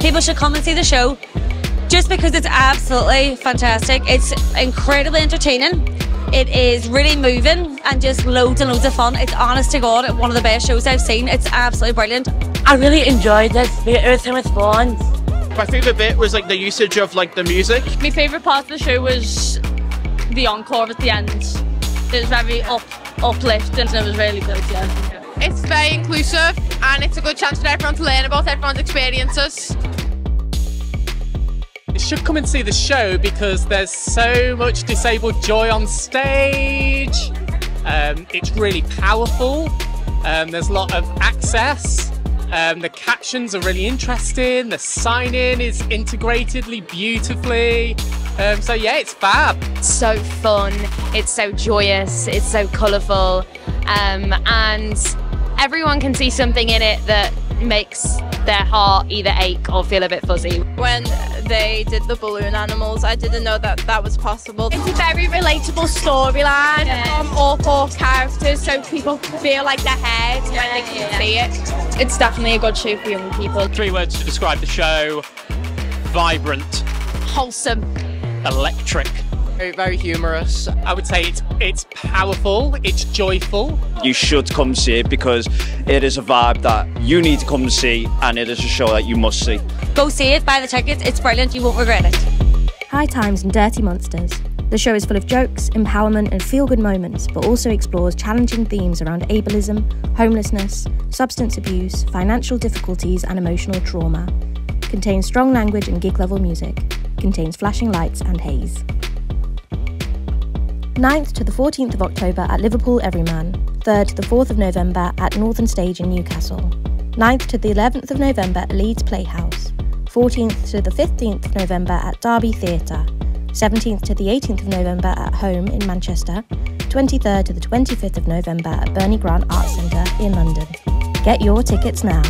People should come and see the show just because it's absolutely fantastic. It's incredibly entertaining. It is really moving and just loads and loads of fun. It's honest to God one of the best shows I've seen. It's absolutely brilliant. I really enjoyed this. Everything was fun. My favourite bit was like the usage of like the music. My favourite part of the show was the encore at the end. It was very up, uplifting and it was really good, yeah. It's very inclusive and it's a good chance for everyone to learn about everyone's experiences. You should come and see the show because there's so much disabled joy on stage. Um, it's really powerful. Um, there's a lot of access. Um, the captions are really interesting. The sign in is integratedly beautifully. Um, so, yeah, it's fab. so fun, it's so joyous, it's so colourful, um, and everyone can see something in it that makes their heart either ache or feel a bit fuzzy. When they did the balloon animals, I didn't know that that was possible. It's a very relatable storyline from all four characters, so people feel like they're heard when they can see it. It's definitely a good show for young people. Three words to describe the show vibrant, Wholesome. electric. Very, very humorous. I would say it's, it's powerful, it's joyful. you should come see it because it is a vibe that you need to come and see and it is a show that you must see. Go see it, buy the tickets. It's brilliant. You won't regret it. High Times and Dirty Monsters. The show is full of jokes, empowerment, and feel good moments, but also explores challenging themes around ableism, homelessness, substance abuse, financial difficulties, and emotional trauma. Contains strong language and gig level music. Contains flashing lights and haze. 9th to the 14th of October at Liverpool Everyman, 3rd to the 4th of November at Northern Stage in Newcastle, 9th to the 11th of November at Leeds Playhouse, 14th to the 15th of November at Derby Theatre, 17th to the 18th of November at Home in Manchester, 23rd to the 25th of November at Bernie Grant Arts Centre in London. Get your tickets now.